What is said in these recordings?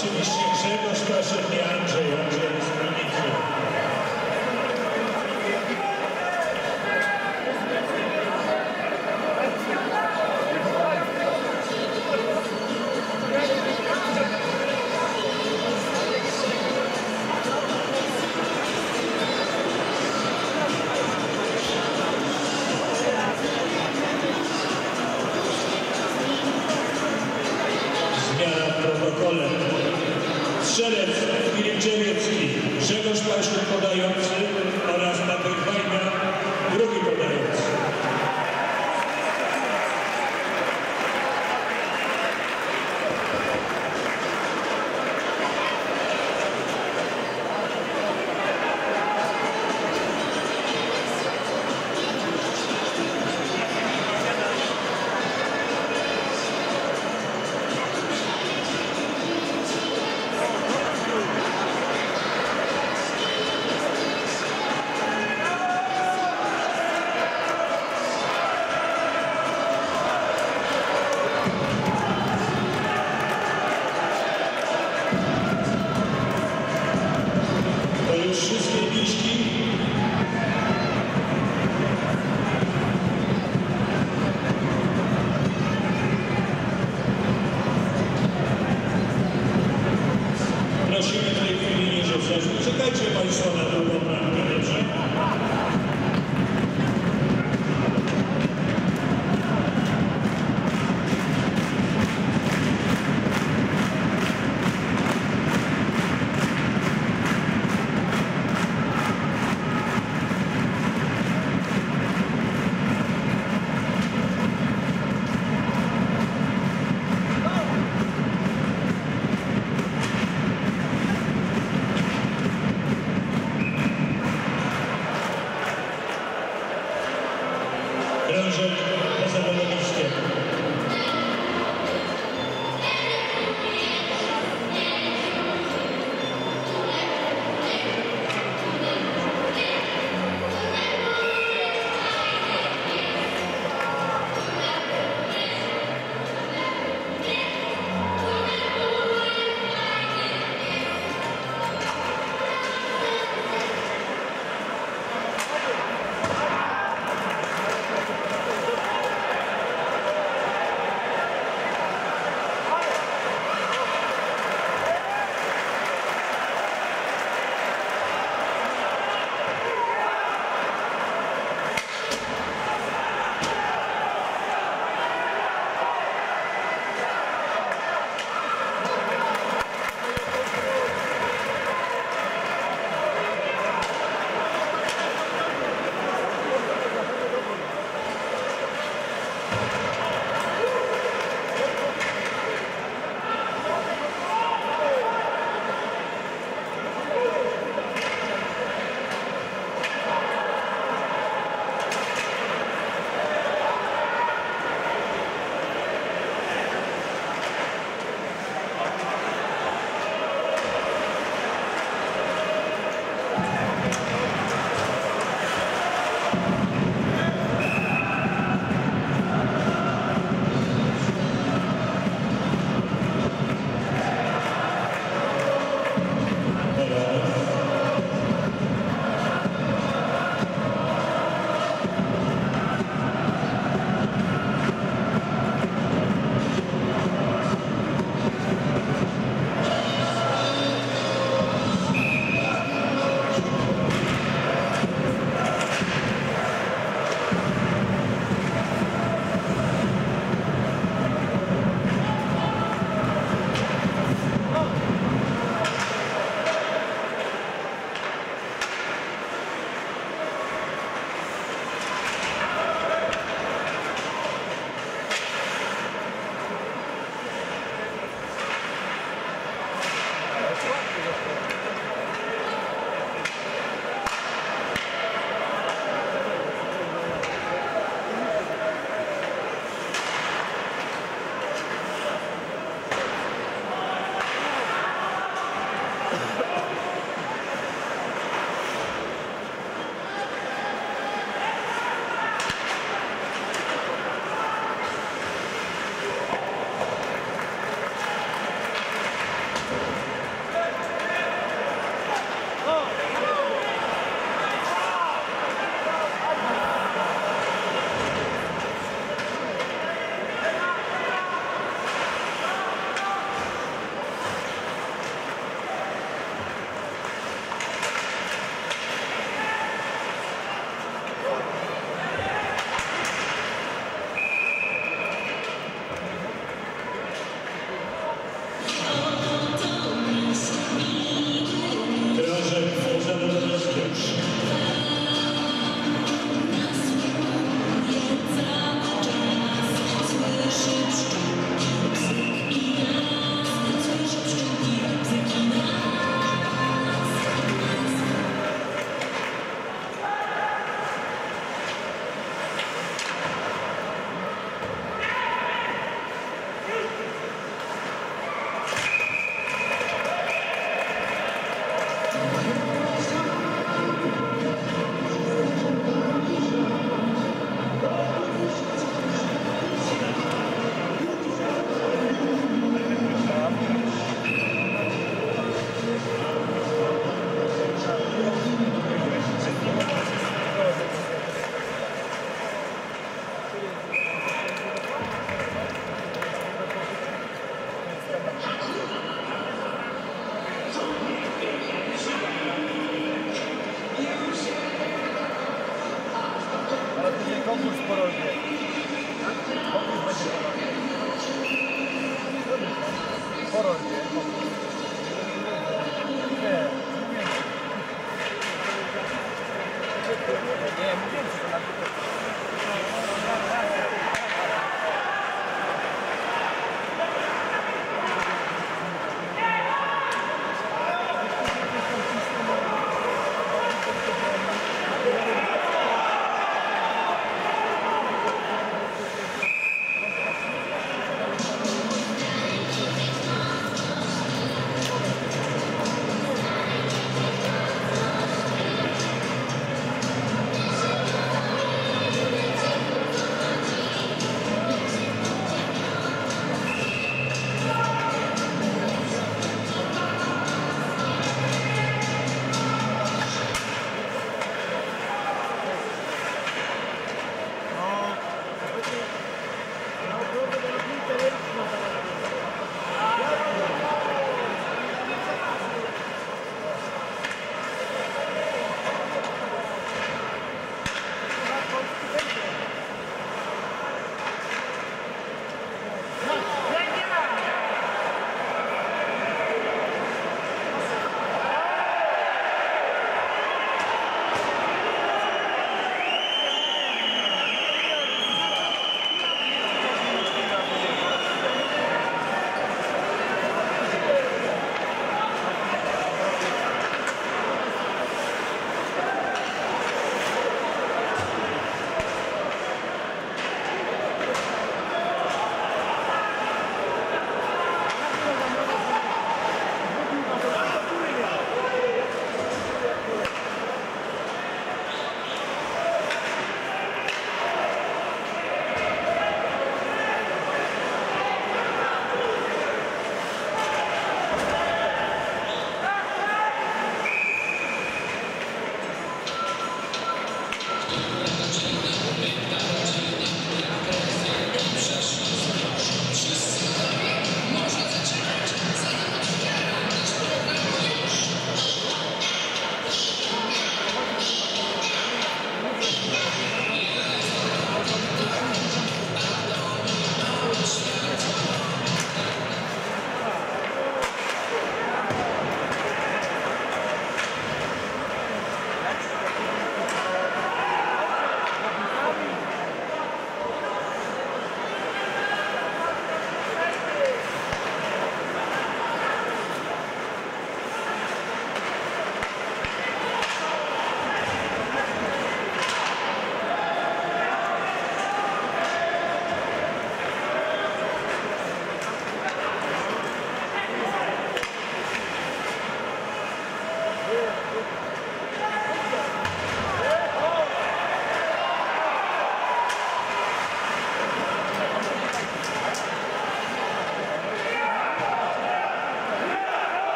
Oczywiście Grzegorz Kaszek i Andrzej, Andrzej z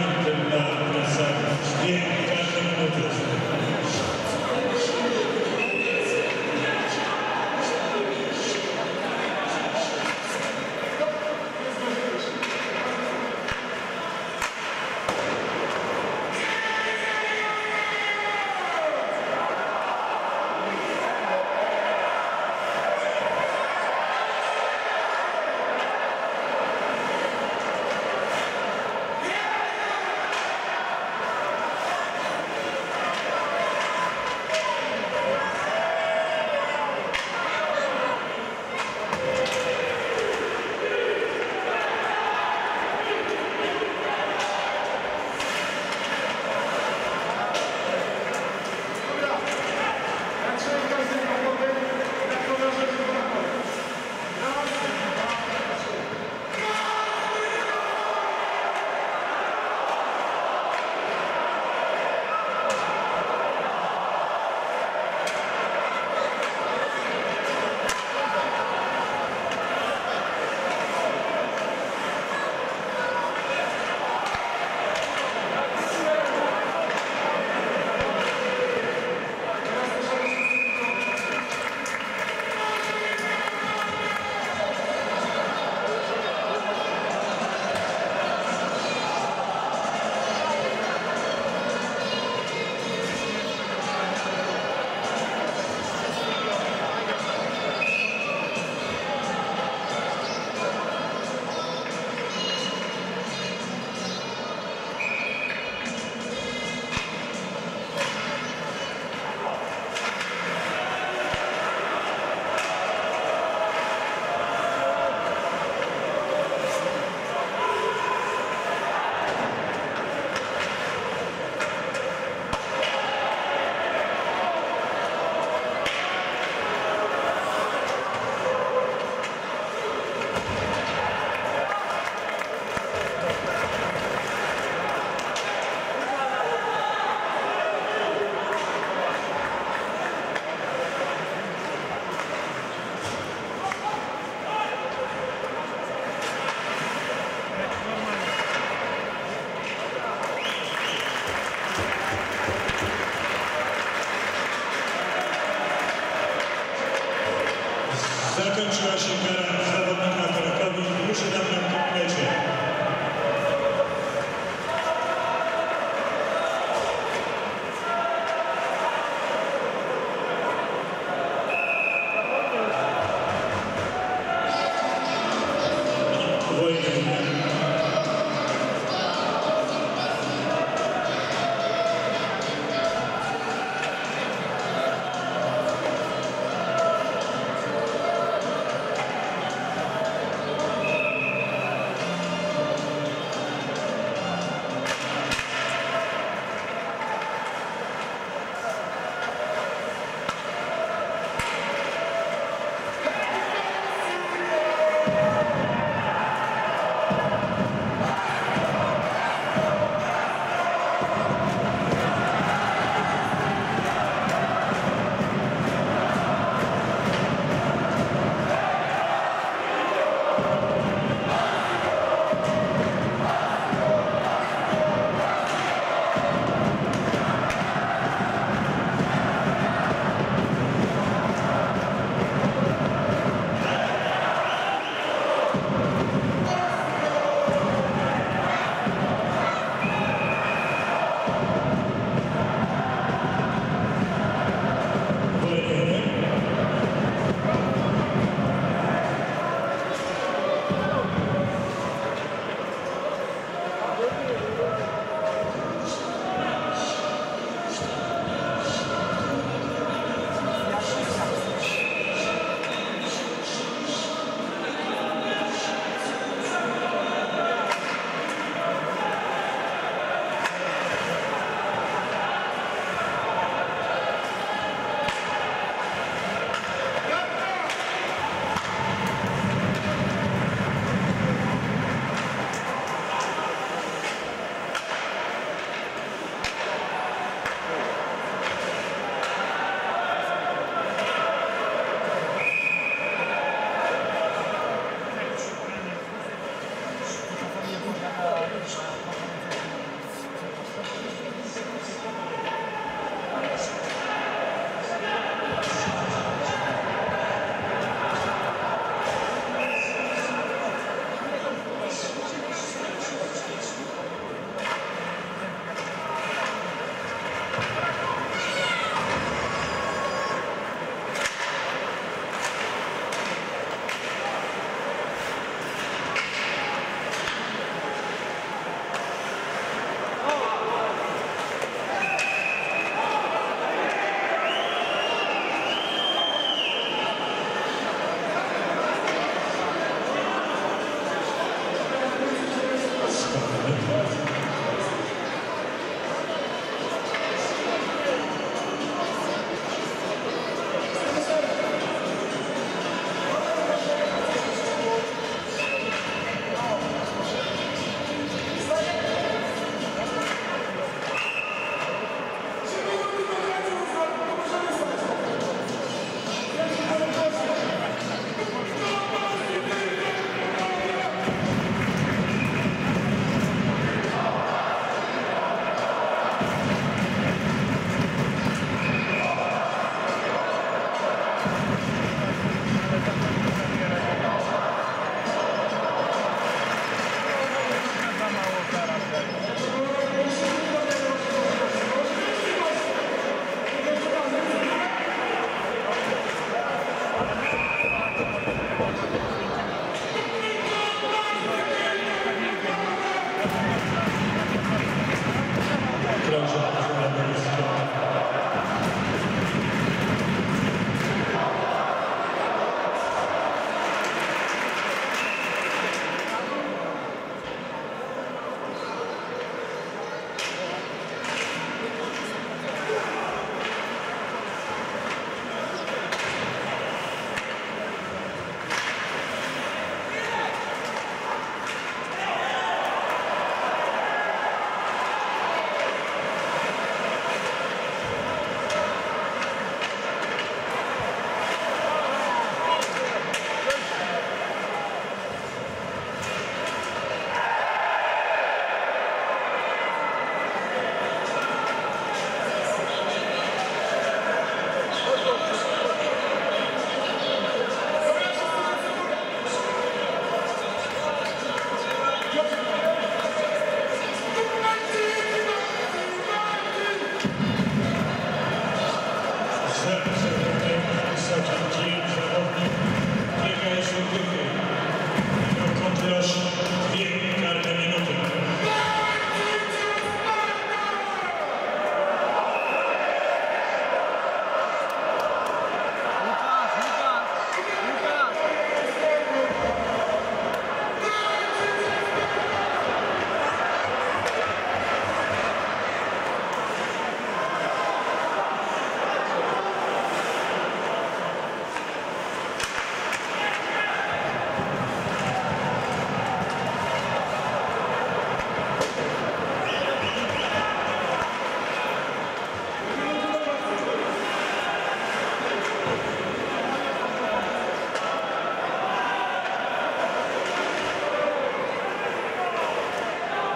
Леонтьевна Красавич. Нет.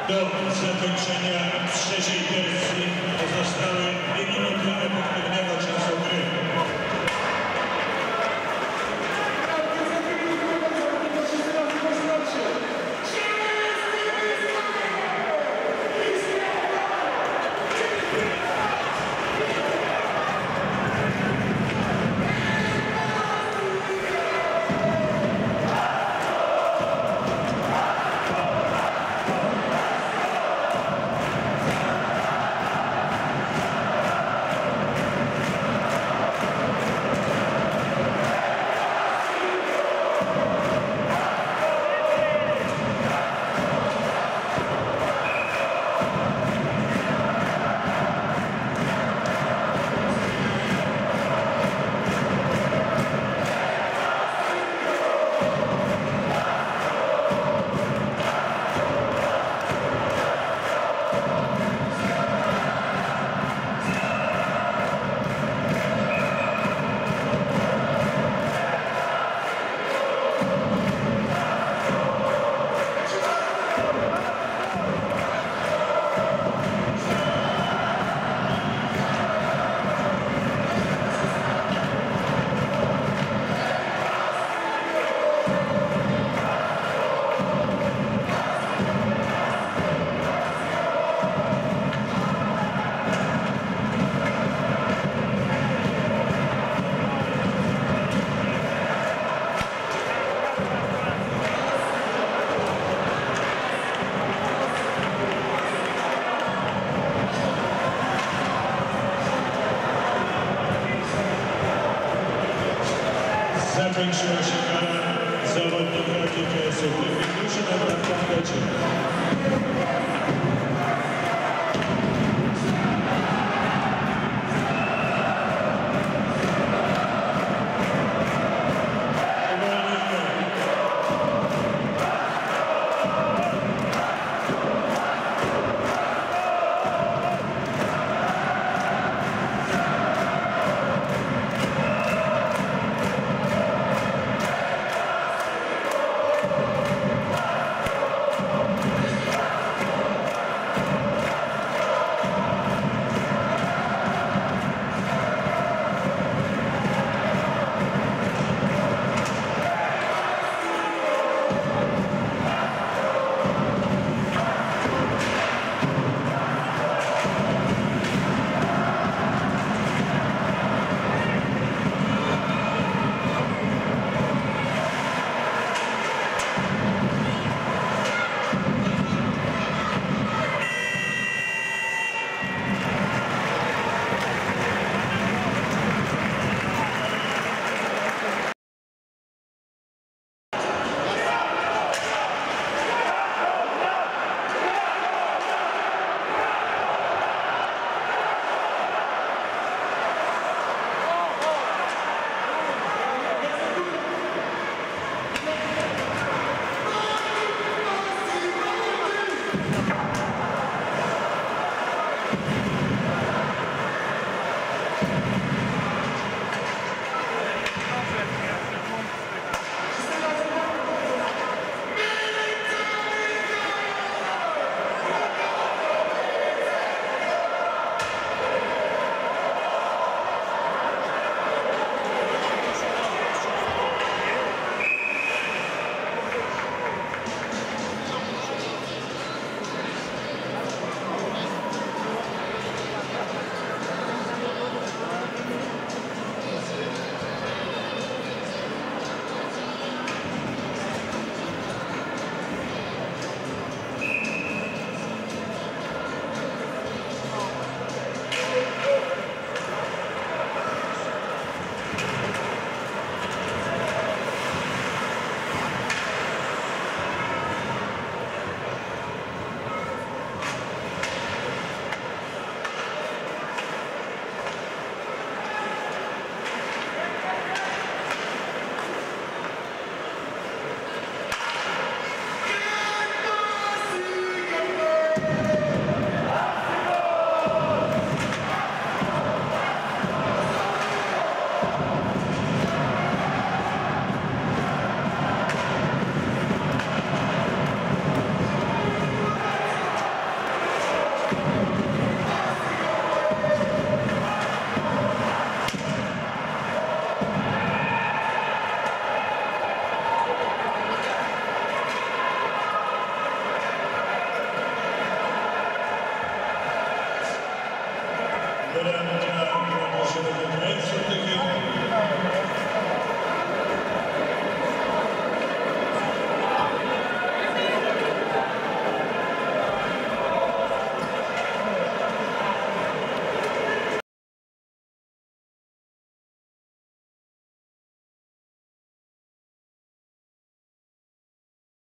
Do zakończenia trzeciej tercji pozostały dwie minuty efektywnego czasu